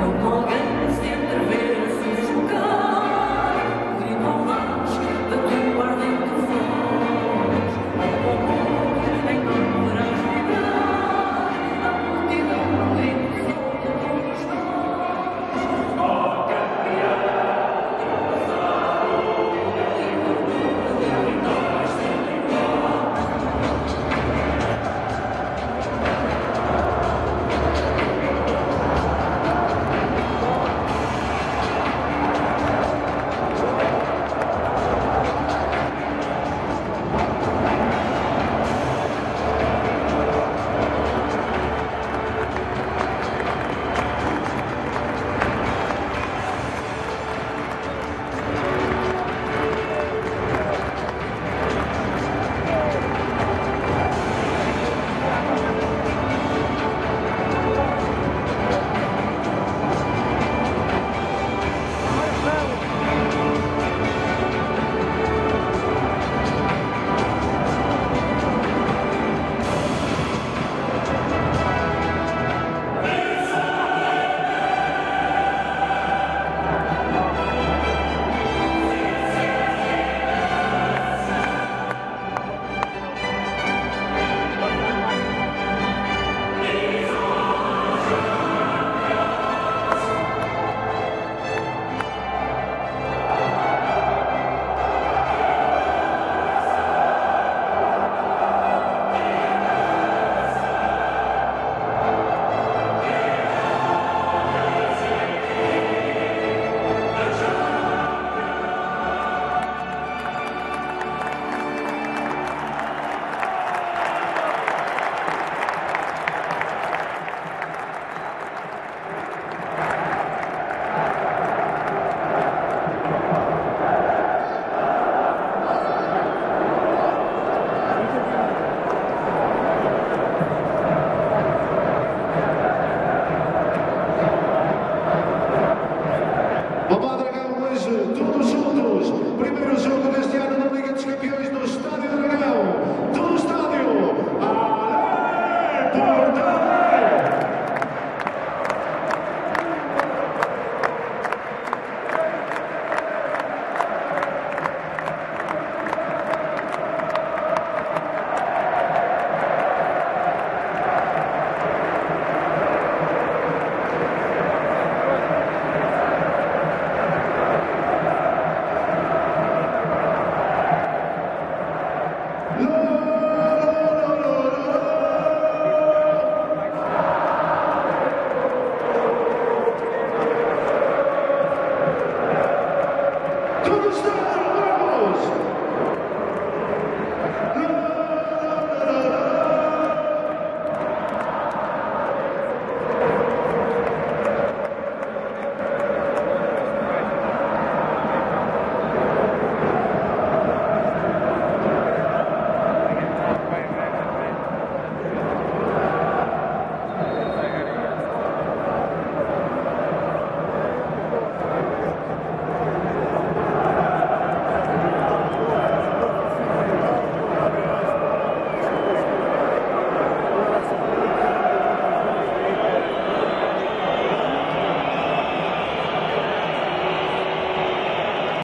no more. Babadır